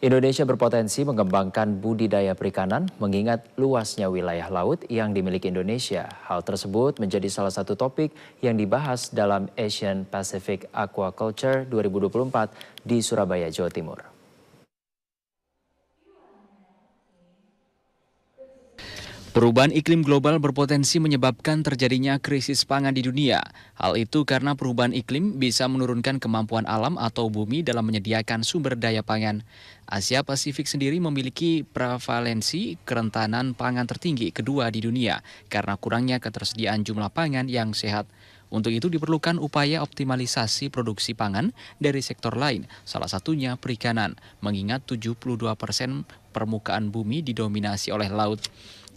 Indonesia berpotensi mengembangkan budidaya perikanan mengingat luasnya wilayah laut yang dimiliki Indonesia. Hal tersebut menjadi salah satu topik yang dibahas dalam Asian Pacific Aquaculture 2024 di Surabaya, Jawa Timur. Perubahan iklim global berpotensi menyebabkan terjadinya krisis pangan di dunia. Hal itu karena perubahan iklim bisa menurunkan kemampuan alam atau bumi dalam menyediakan sumber daya pangan. Asia Pasifik sendiri memiliki prevalensi kerentanan pangan tertinggi kedua di dunia karena kurangnya ketersediaan jumlah pangan yang sehat. Untuk itu diperlukan upaya optimalisasi produksi pangan dari sektor lain, salah satunya perikanan, mengingat 72 persen permukaan bumi didominasi oleh laut.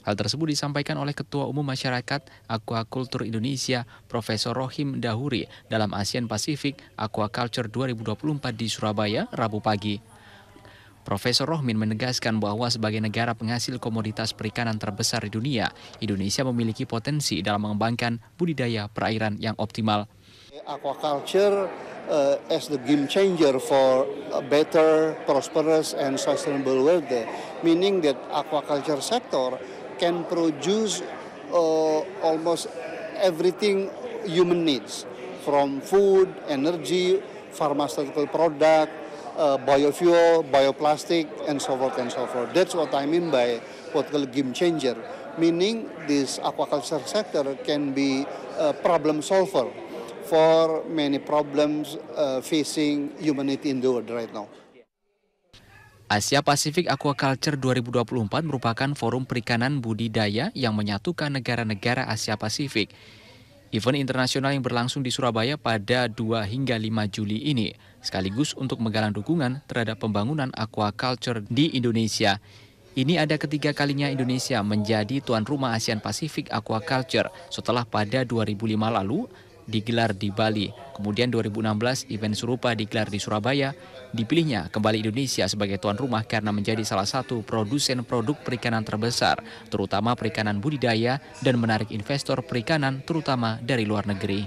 Hal tersebut disampaikan oleh Ketua Umum Masyarakat Aquaculture Indonesia, Profesor Rohim Dahuri dalam ASEAN Pacific Aquaculture 2024 di Surabaya, Rabu pagi. Profesor Rohmin menegaskan bahwa sebagai negara penghasil komoditas perikanan terbesar di dunia, Indonesia memiliki potensi dalam mengembangkan budidaya perairan yang optimal. Aquaculture uh, as the game changer for a better, prosperous, and sustainable world, meaning that aquaculture sector can produce uh, almost everything human needs, from food, energy, pharmaceutical product, uh, biofuel, bioplastic, and so forth and so forth. That's what I mean by what called game changer, meaning this aquaculture sector can be a problem solver for many problems uh, facing humanity in the world right now. Asia Pacific Aquaculture 2024 merupakan forum perikanan budidaya yang menyatukan negara-negara Asia Pasifik. Event internasional yang berlangsung di Surabaya pada 2 hingga 5 Juli ini sekaligus untuk menggalang dukungan terhadap pembangunan aquaculture di Indonesia. Ini ada ketiga kalinya Indonesia menjadi tuan rumah ASEAN Pacific Aquaculture setelah pada 2005 lalu digelar di Bali. Kemudian 2016 event serupa digelar di Surabaya. Dipilihnya kembali Indonesia sebagai tuan rumah karena menjadi salah satu produsen produk perikanan terbesar, terutama perikanan budidaya dan menarik investor perikanan terutama dari luar negeri.